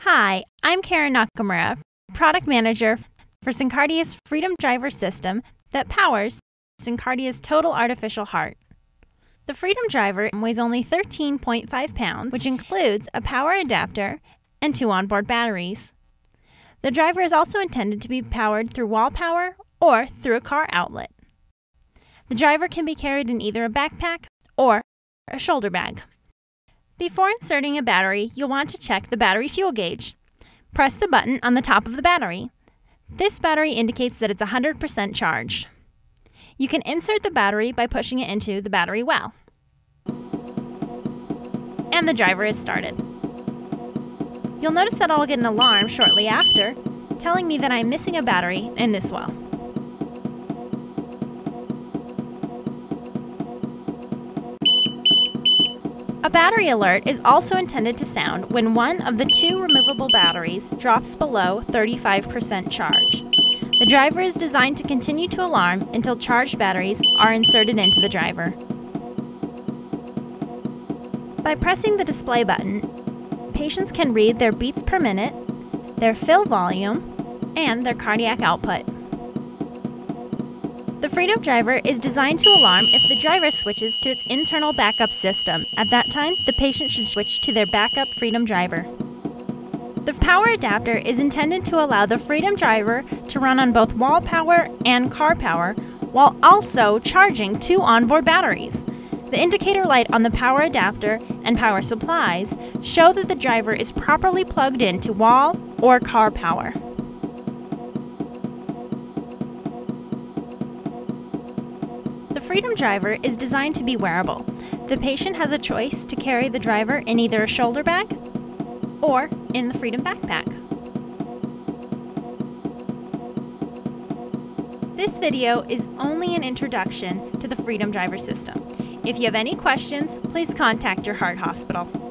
Hi, I'm Karen Nakamura, Product Manager for Syncardia's Freedom Driver system that powers Syncardia's Total Artificial Heart. The Freedom Driver weighs only 13.5 pounds, which includes a power adapter and two onboard batteries. The driver is also intended to be powered through wall power or through a car outlet. The driver can be carried in either a backpack or a shoulder bag. Before inserting a battery, you'll want to check the battery fuel gauge. Press the button on the top of the battery. This battery indicates that it's 100% charged. You can insert the battery by pushing it into the battery well. And the driver is started. You'll notice that I'll get an alarm shortly after, telling me that I'm missing a battery in this well. A battery alert is also intended to sound when one of the two removable batteries drops below 35% charge. The driver is designed to continue to alarm until charged batteries are inserted into the driver. By pressing the display button, patients can read their beats per minute, their fill volume, and their cardiac output. The Freedom Driver is designed to alarm if the driver switches to its internal backup system. At that time, the patient should switch to their backup Freedom Driver. The power adapter is intended to allow the Freedom Driver to run on both wall power and car power while also charging two onboard batteries. The indicator light on the power adapter and power supplies show that the driver is properly plugged into wall or car power. Freedom Driver is designed to be wearable. The patient has a choice to carry the driver in either a shoulder bag or in the Freedom backpack. This video is only an introduction to the Freedom Driver system. If you have any questions, please contact your heart hospital.